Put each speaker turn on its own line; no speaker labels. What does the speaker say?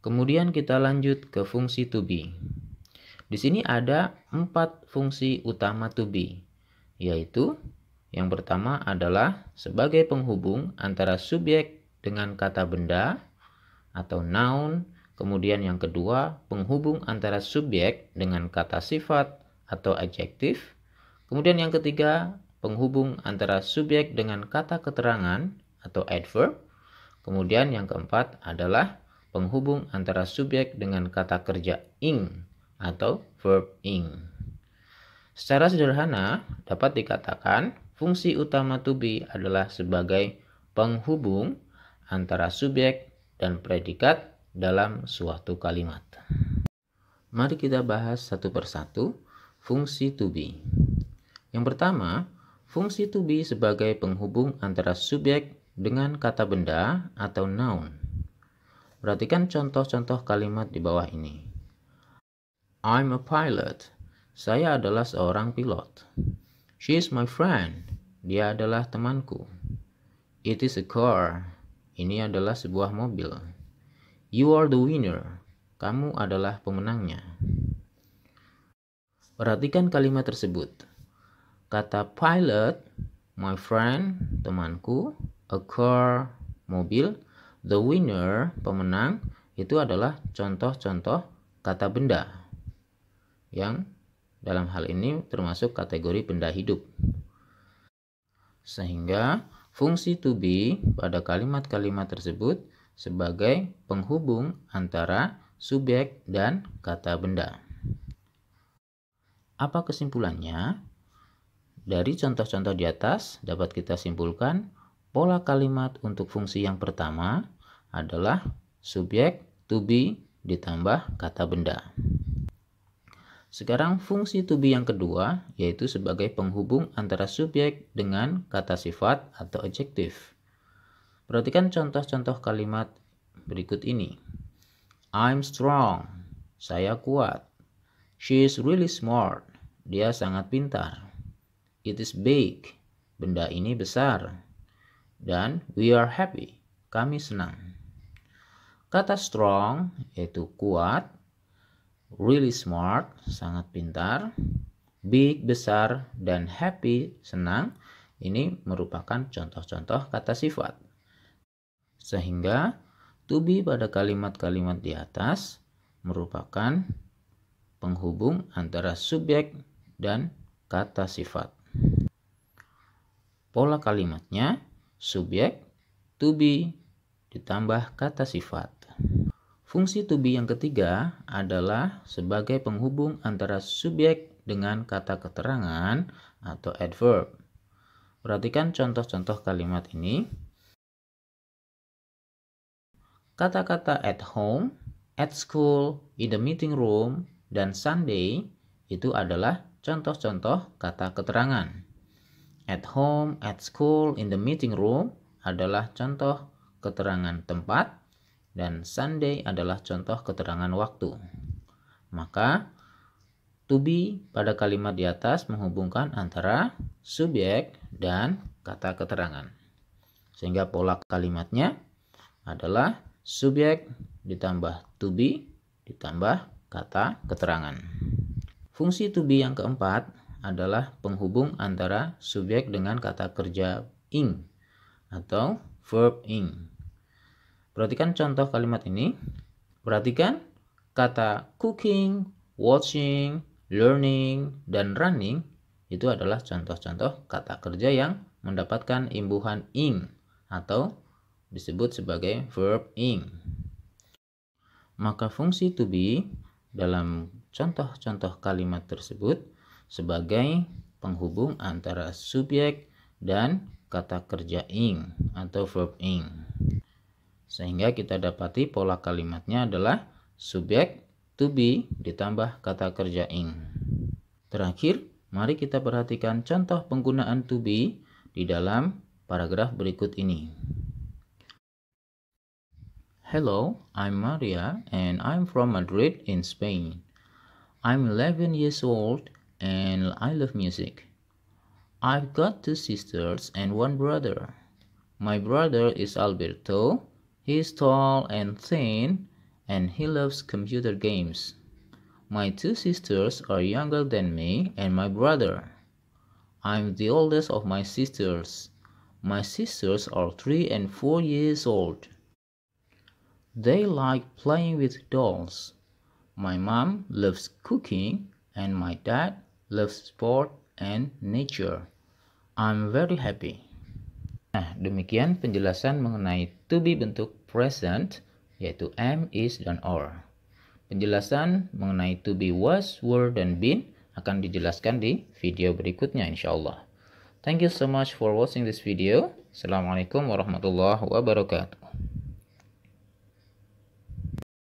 Kemudian kita lanjut ke fungsi to be. Di sini ada empat fungsi utama to be, yaitu yang pertama adalah sebagai penghubung antara subjek dengan kata benda atau noun. Kemudian yang kedua, penghubung antara subjek dengan kata sifat atau adjektif. Kemudian yang ketiga, penghubung antara subjek dengan kata keterangan atau adverb. Kemudian yang keempat adalah penghubung antara subjek dengan kata kerja ing atau verb ing. Secara sederhana dapat dikatakan fungsi utama to be adalah sebagai penghubung antara subjek dan predikat dalam suatu kalimat. Mari kita bahas satu persatu fungsi to be. Yang pertama, fungsi to be sebagai penghubung antara subjek dengan kata benda atau noun. Perhatikan contoh-contoh kalimat di bawah ini. I'm a pilot. Saya adalah seorang pilot. She is my friend. Dia adalah temanku. It is a car. Ini adalah sebuah mobil. You are the winner. Kamu adalah pemenangnya. Perhatikan kalimat tersebut. Kata pilot, my friend, temanku, a car, mobil, The winner, pemenang, itu adalah contoh-contoh kata benda yang dalam hal ini termasuk kategori benda hidup. Sehingga fungsi to be pada kalimat-kalimat tersebut sebagai penghubung antara subjek dan kata benda. Apa kesimpulannya? Dari contoh-contoh di atas dapat kita simpulkan Pola kalimat untuk fungsi yang pertama adalah subjek to be ditambah kata benda. Sekarang fungsi to be yang kedua yaitu sebagai penghubung antara subjek dengan kata sifat atau adjektif. Perhatikan contoh-contoh kalimat berikut ini. I'm strong. Saya kuat. She is really smart. Dia sangat pintar. It is big. Benda ini besar dan we are happy. Kami senang. Kata strong yaitu kuat, really smart, sangat pintar, big besar dan happy senang ini merupakan contoh-contoh kata sifat. Sehingga to be pada kalimat-kalimat di atas merupakan penghubung antara subjek dan kata sifat. Pola kalimatnya subjek, to be, ditambah kata sifat. Fungsi to be yang ketiga adalah sebagai penghubung antara subjek dengan kata keterangan atau adverb. Perhatikan contoh-contoh kalimat ini. Kata-kata at home, at school, in the meeting room, dan Sunday itu adalah contoh-contoh kata keterangan. At home, at school, in the meeting room adalah contoh keterangan tempat dan Sunday adalah contoh keterangan waktu. Maka to be pada kalimat di atas menghubungkan antara subjek dan kata keterangan. Sehingga pola kalimatnya adalah subjek ditambah to be ditambah kata keterangan. Fungsi to be yang keempat adalah penghubung antara subjek dengan kata kerja ing atau verb ing. Perhatikan contoh kalimat ini. Perhatikan kata cooking, watching, learning, dan running itu adalah contoh-contoh kata kerja yang mendapatkan imbuhan ing atau disebut sebagai verb ing. Maka fungsi to be dalam contoh-contoh kalimat tersebut sebagai penghubung antara subjek dan kata kerja ing atau verb ing. Sehingga kita dapati pola kalimatnya adalah subjek to be ditambah kata kerja ing. Terakhir, mari kita perhatikan contoh penggunaan to be di dalam paragraf berikut ini. Hello, I'm Maria and I'm from Madrid in Spain. I'm 11 years old and I love music. I've got two sisters and one brother. My brother is Alberto. He's tall and thin, and he loves computer games. My two sisters are younger than me and my brother. I'm the oldest of my sisters. My sisters are three and four years old. They like playing with dolls. My mom loves cooking and my dad loves sport and nature. I'm very happy. Nah, demikian penjelasan mengenai to be bentuk present, yaitu am, is, dan are. Penjelasan mengenai to be was, were, dan been akan dijelaskan di video berikutnya insyaAllah. Thank you so much for watching this video. Assalamualaikum warahmatullahi wabarakatuh.